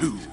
two.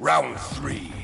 Round three.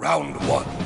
Round one.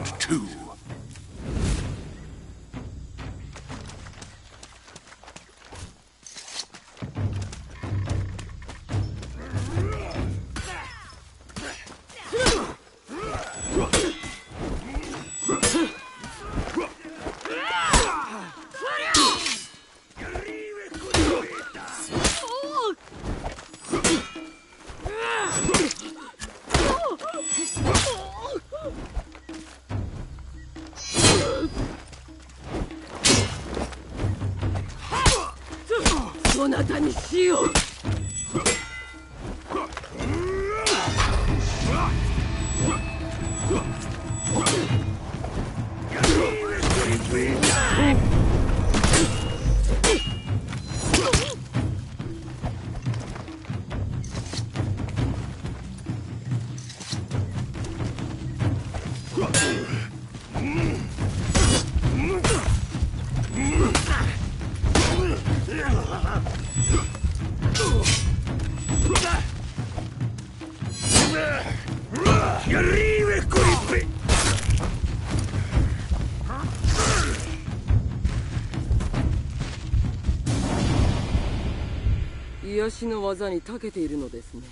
Round two. たにしよう。私の技に長けているのですね。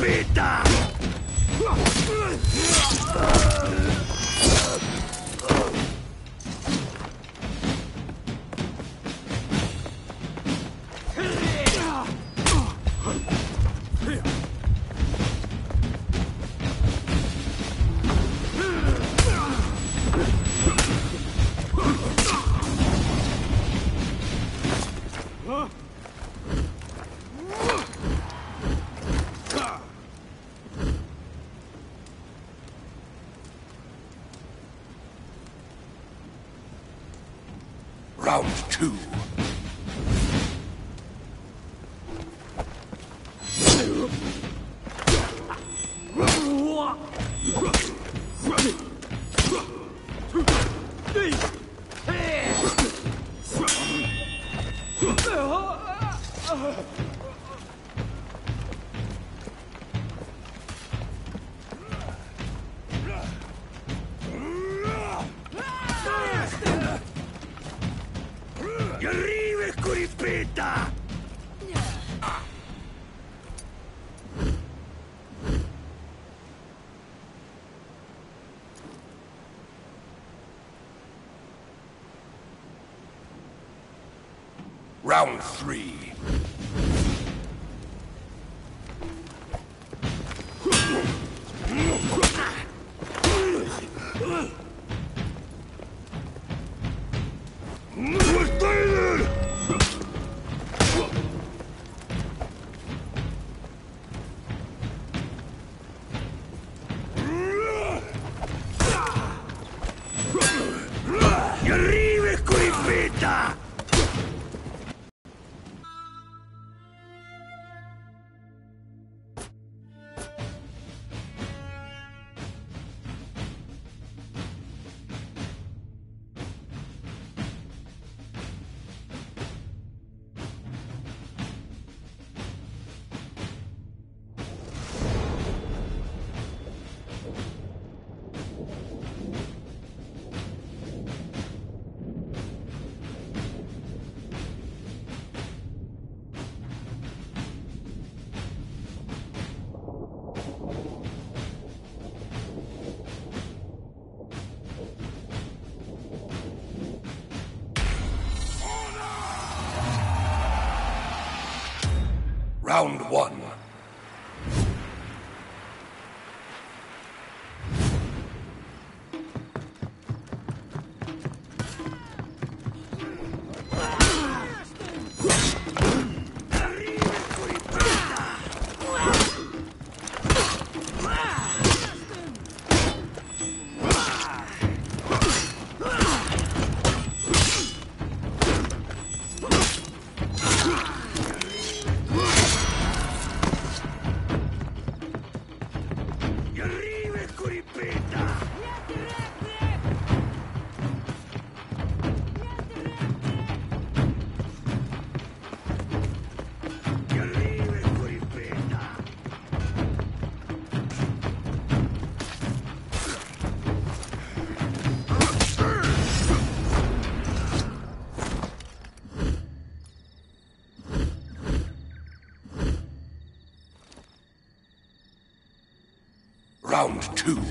Repita! Round three. Round two.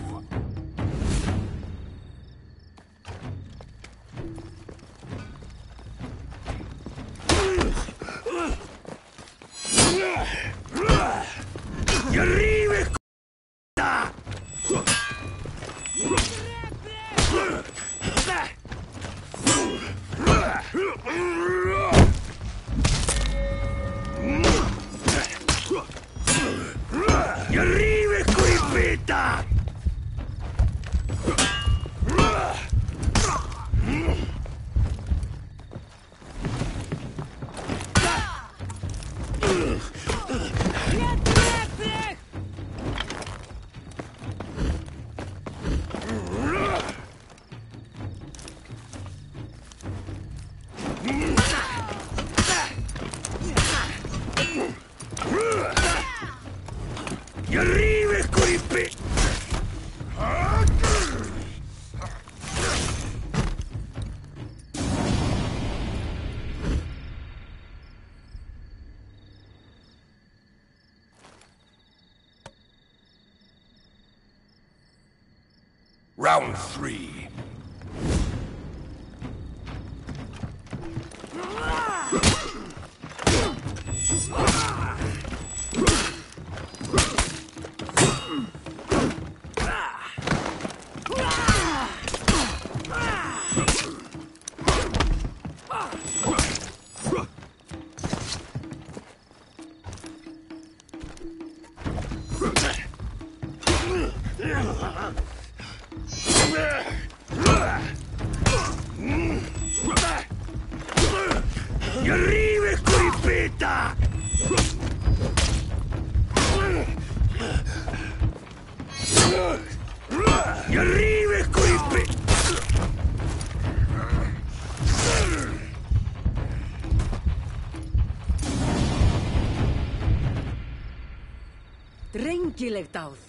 Reinkilegtáð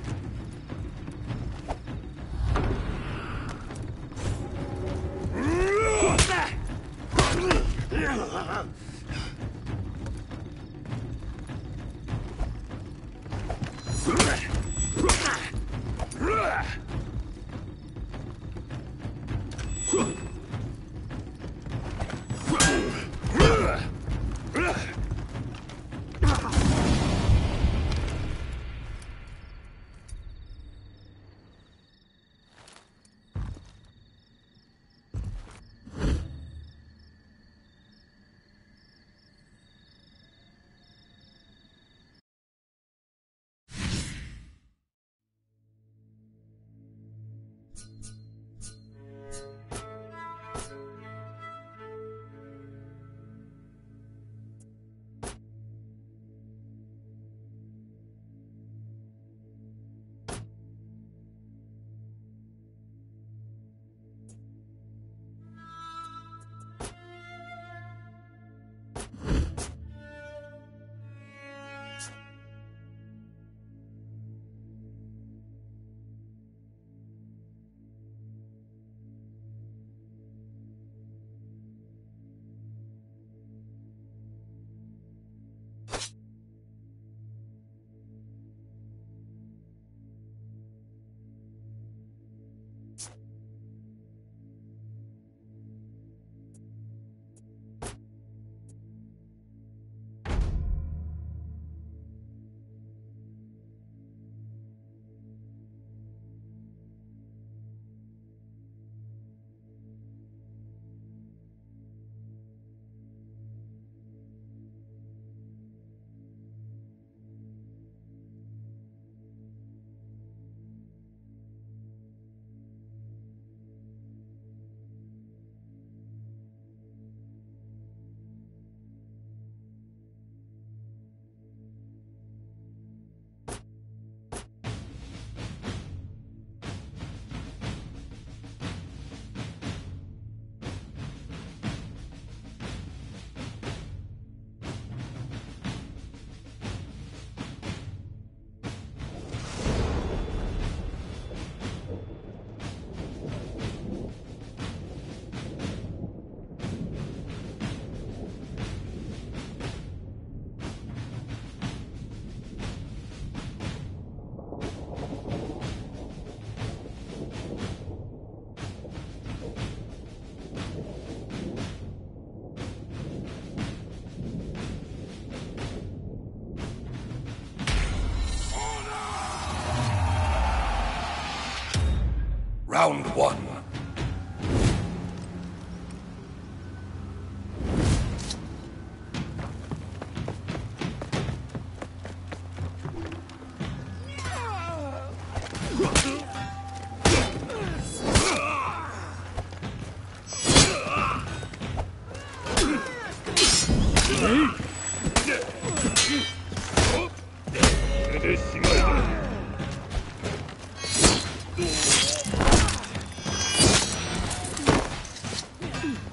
Mm-hmm.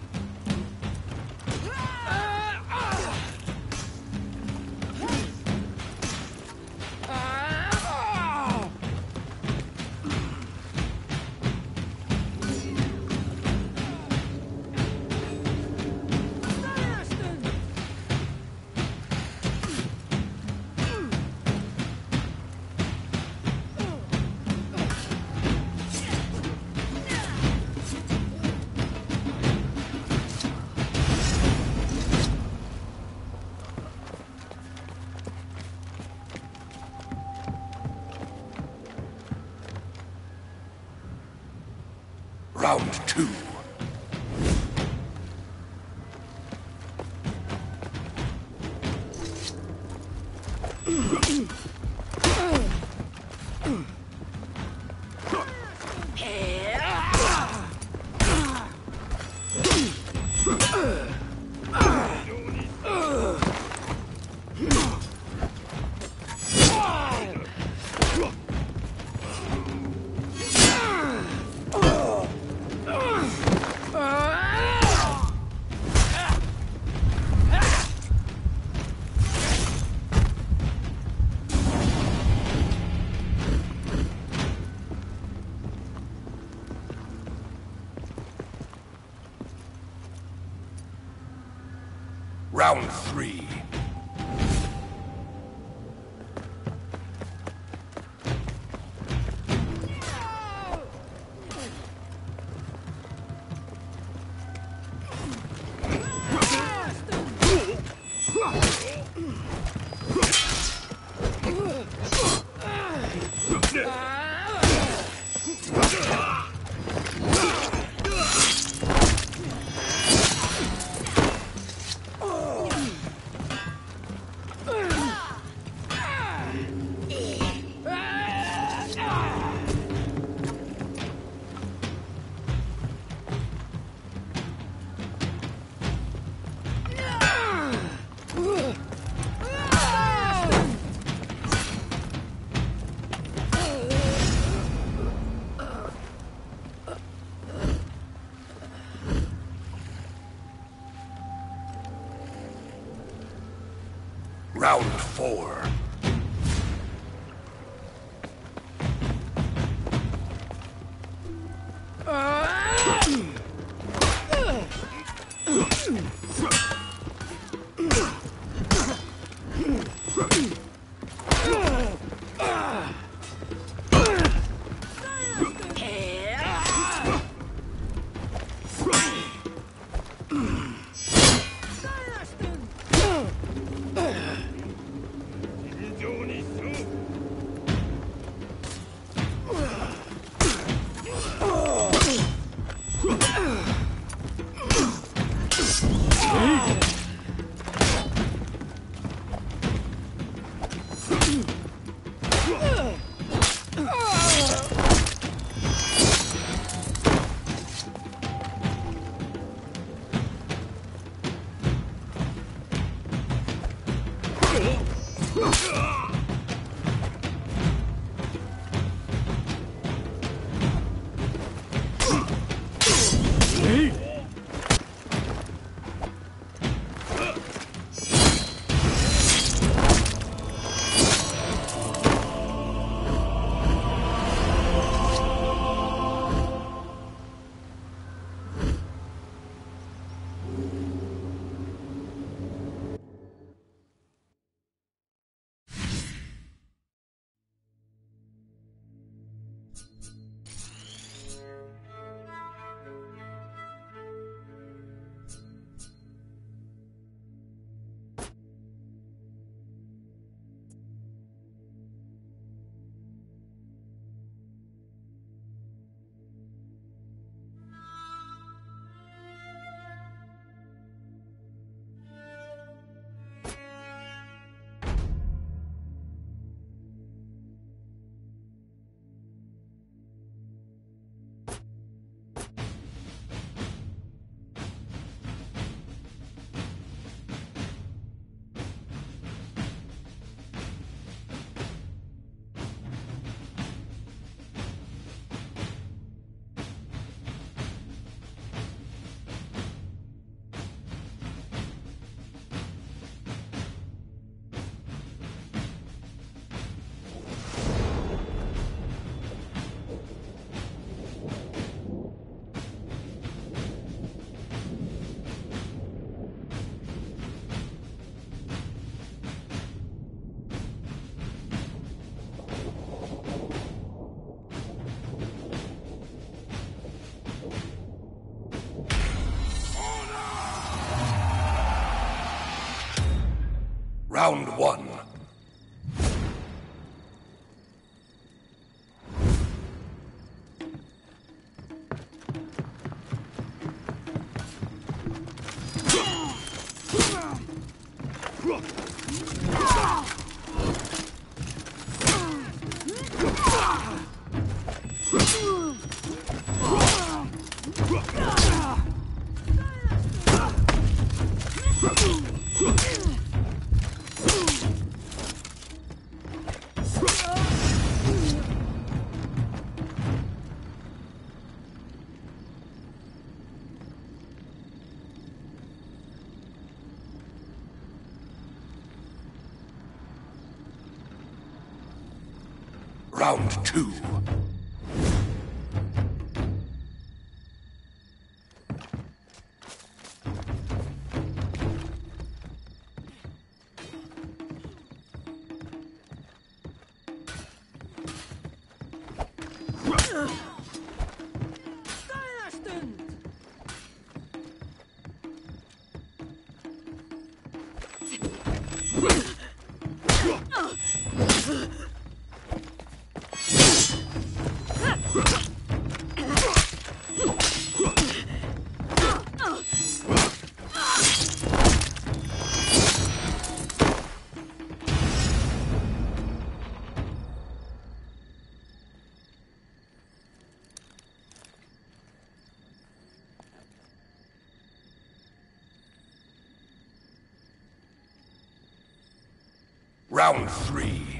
Round two. Round three.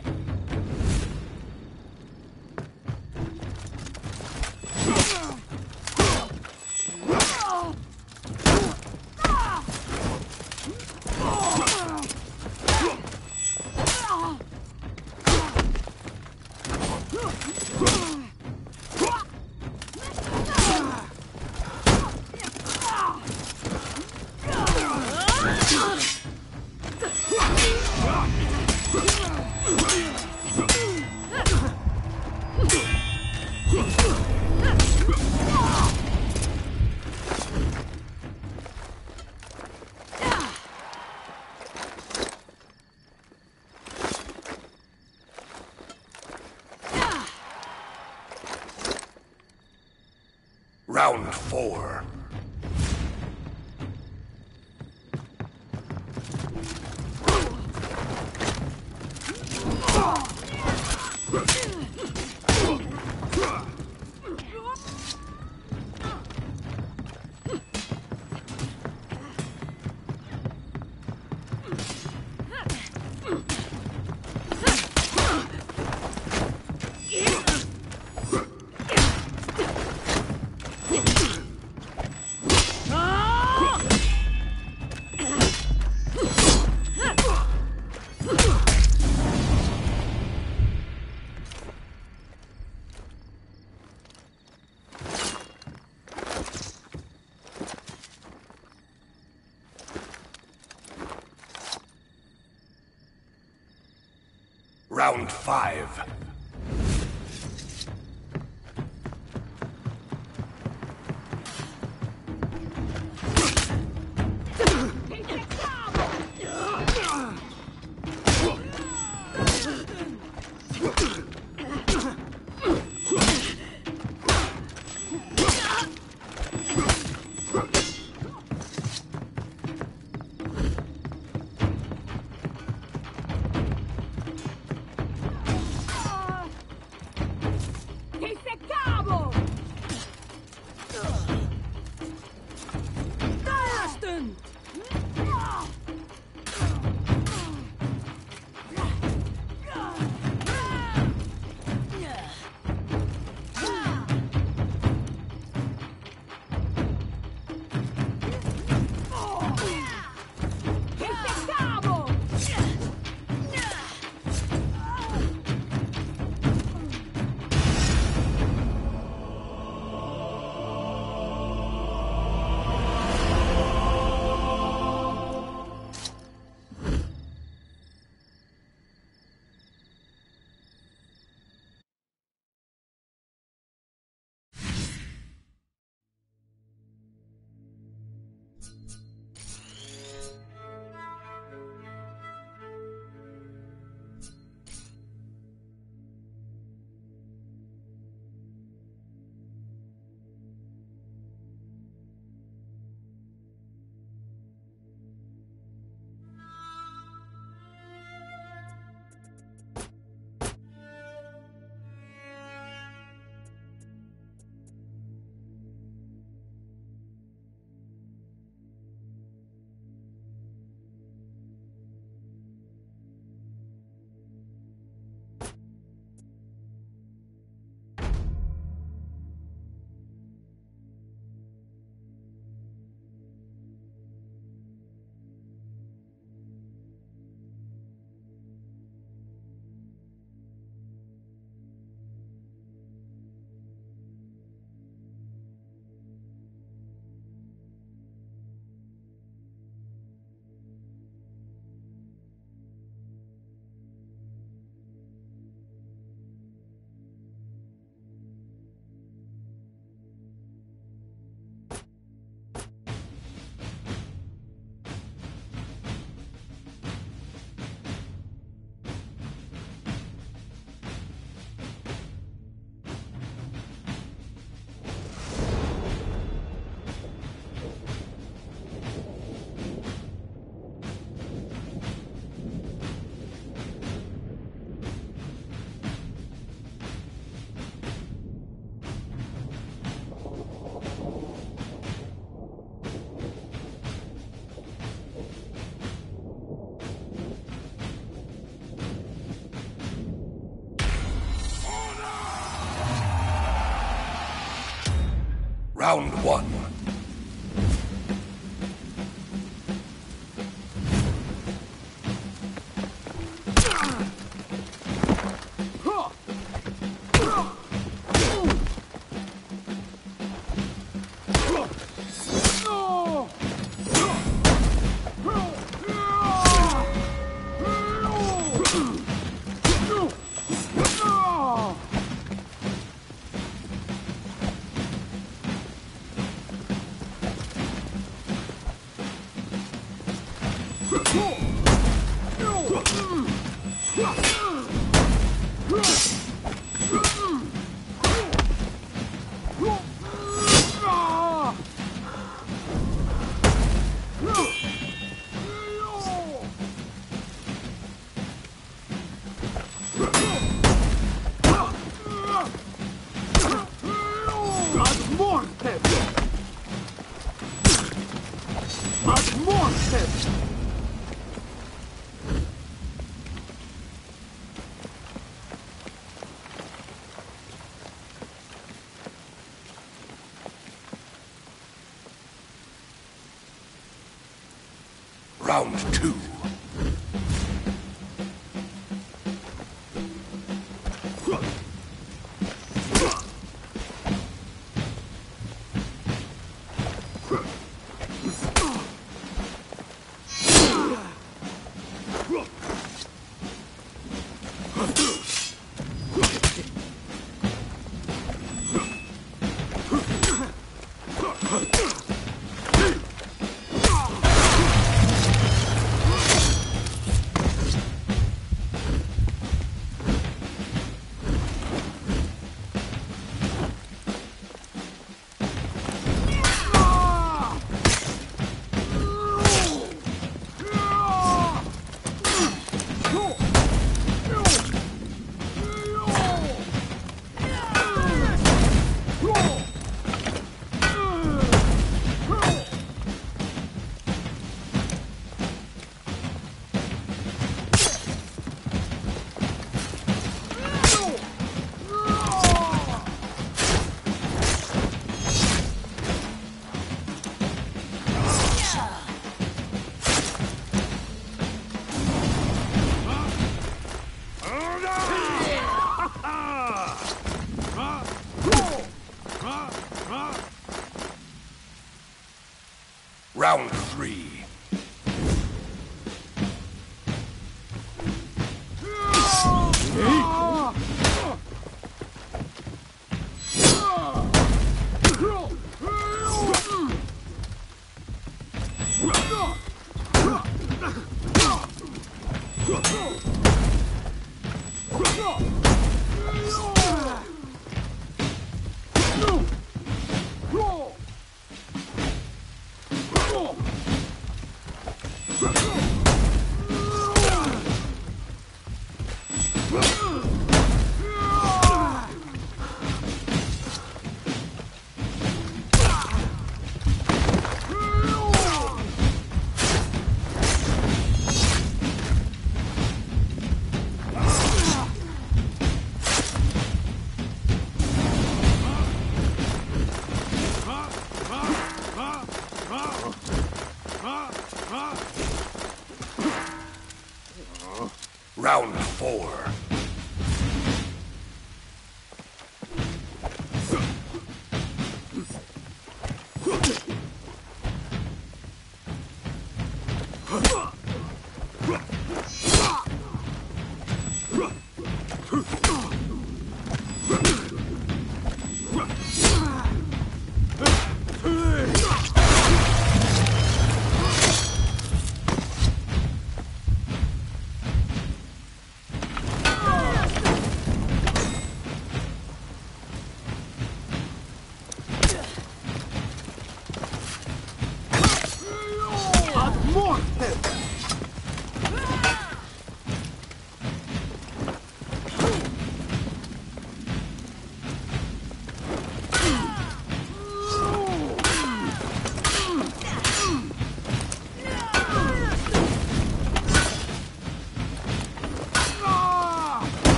Round five.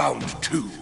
Round two.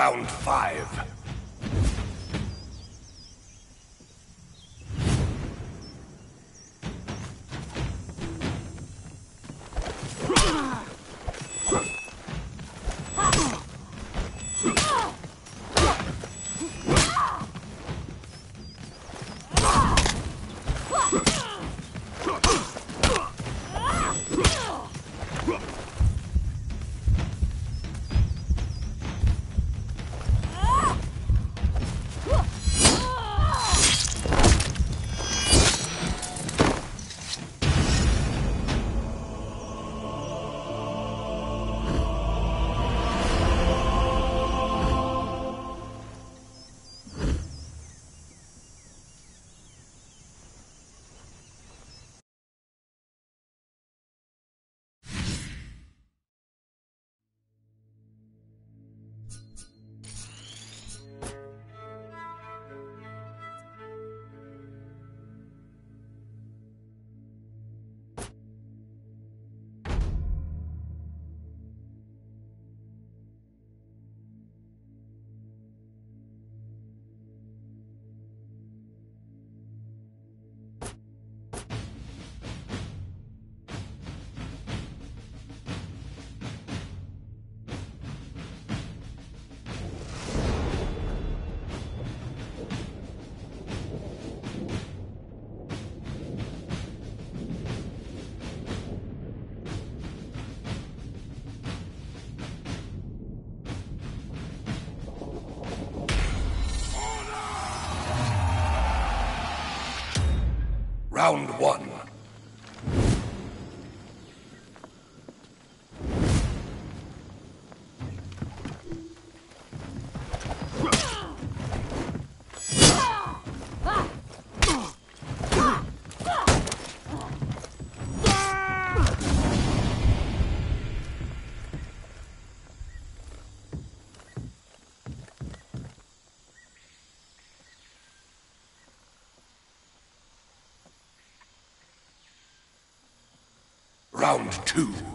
Round five. Round two.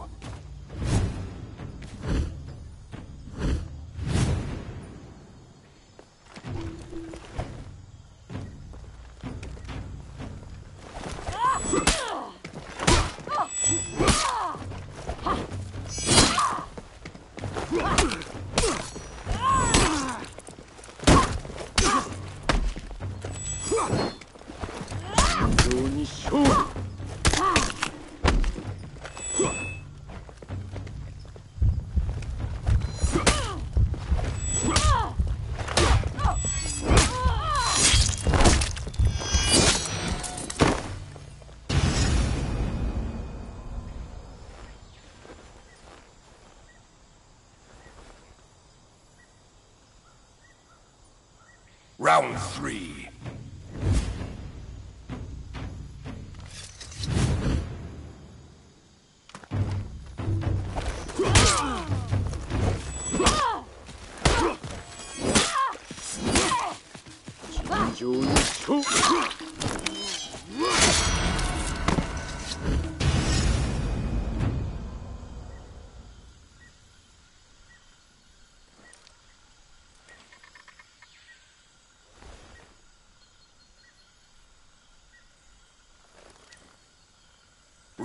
Three.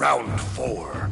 Round four.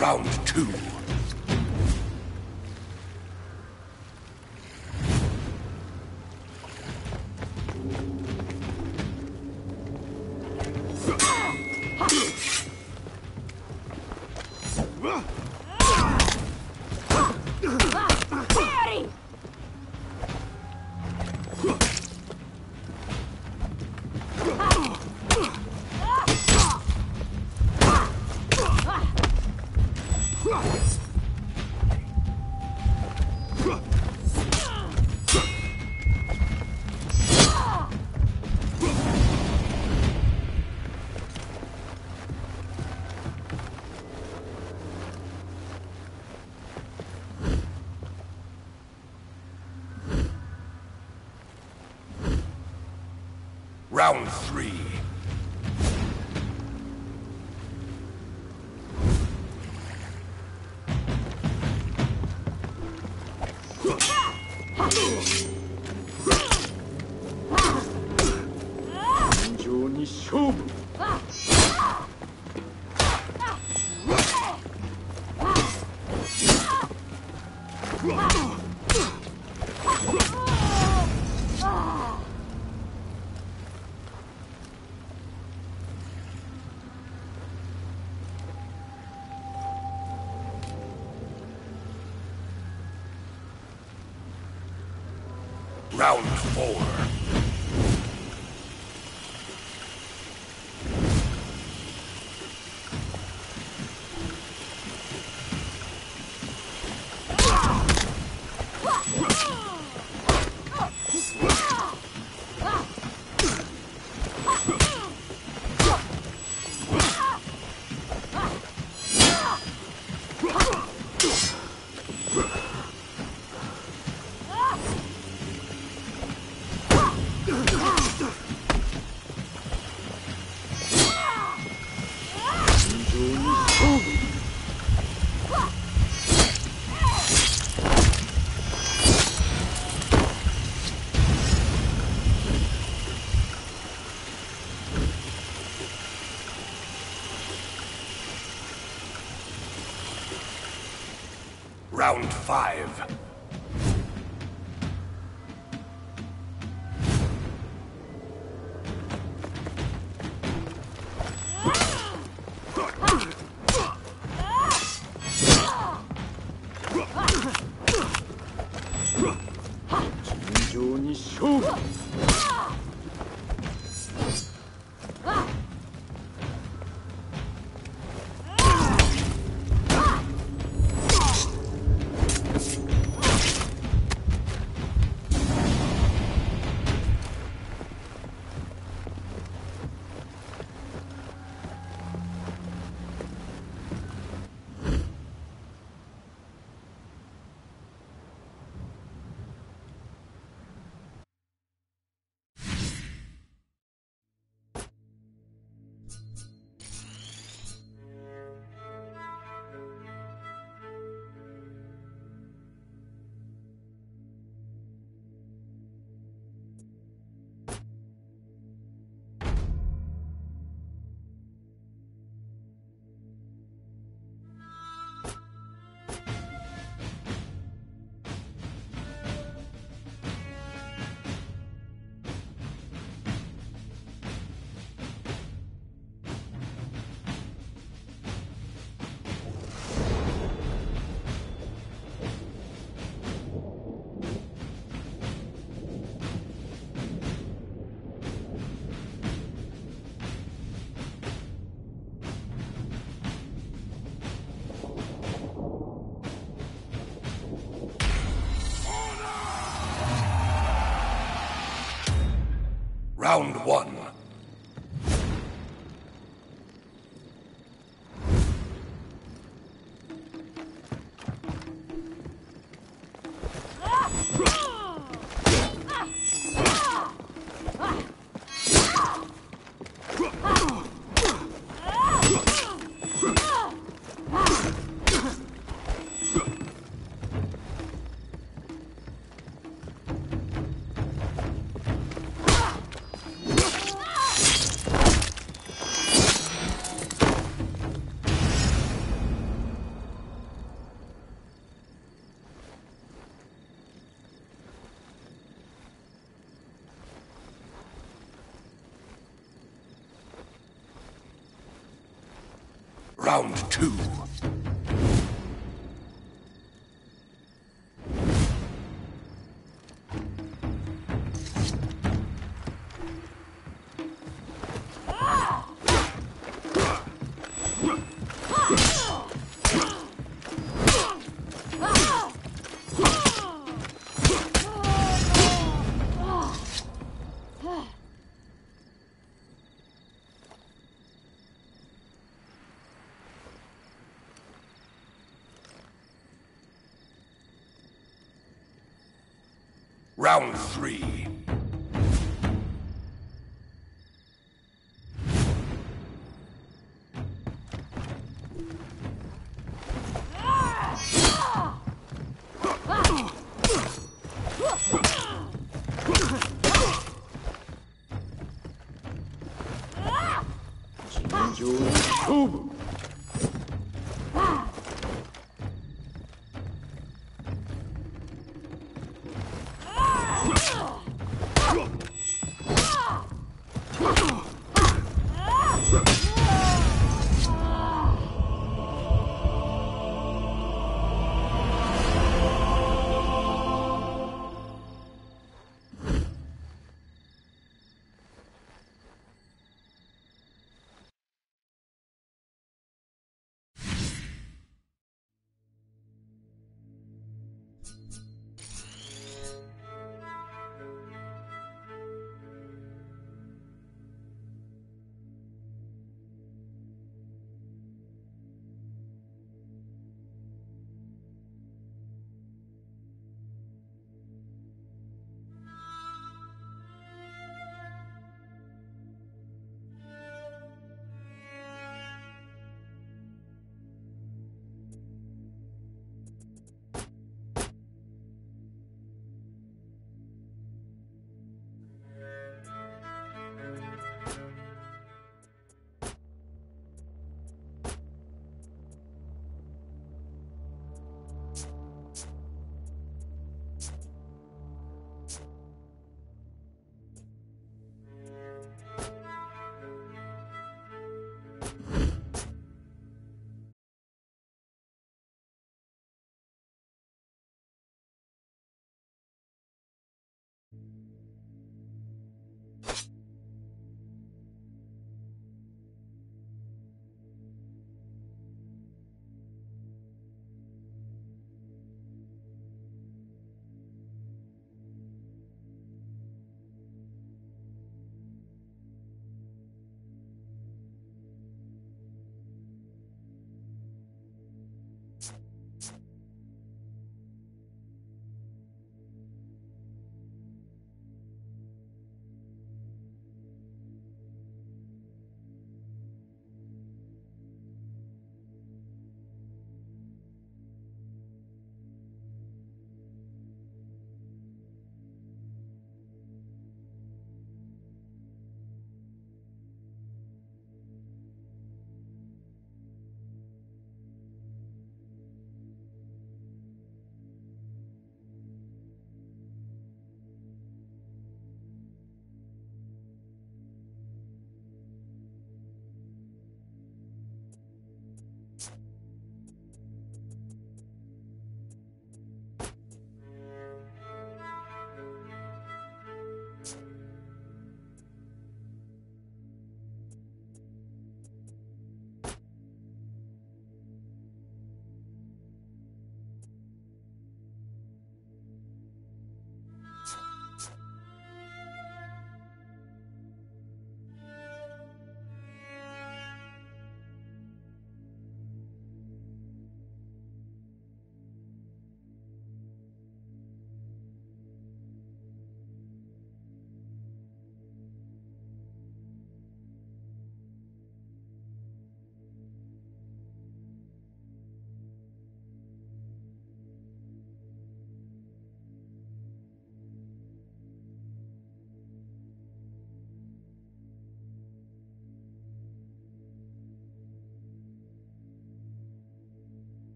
Round two. Round four. Two. Round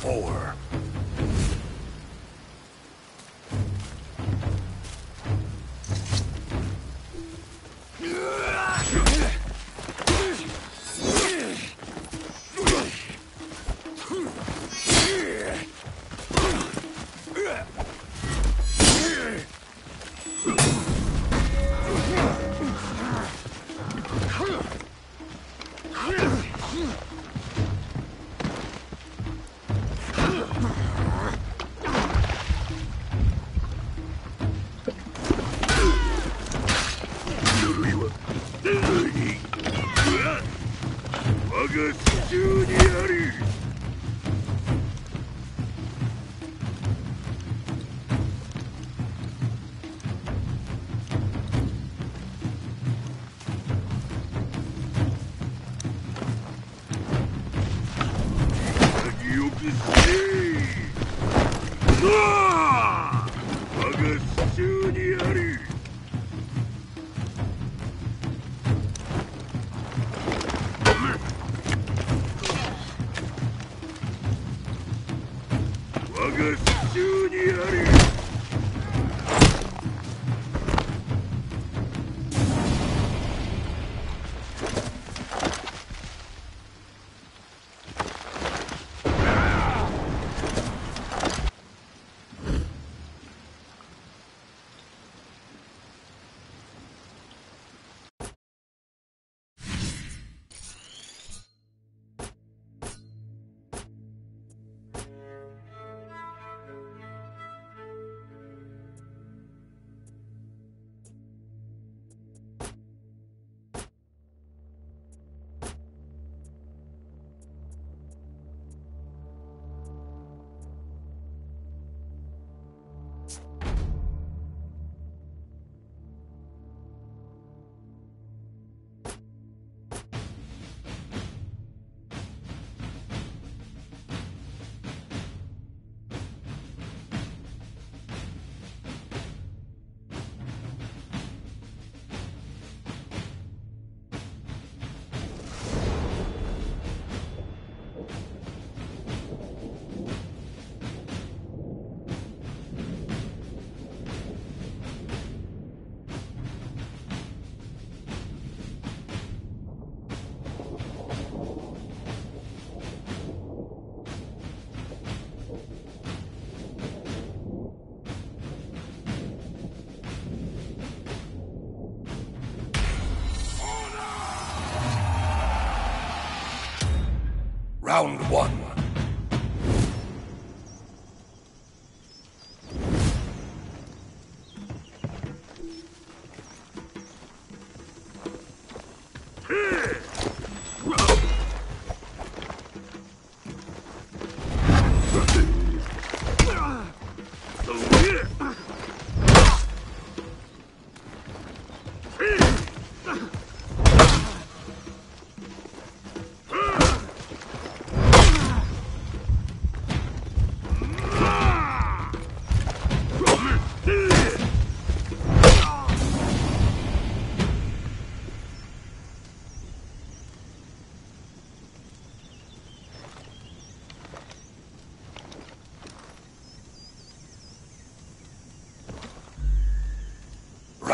four.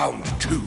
Round two.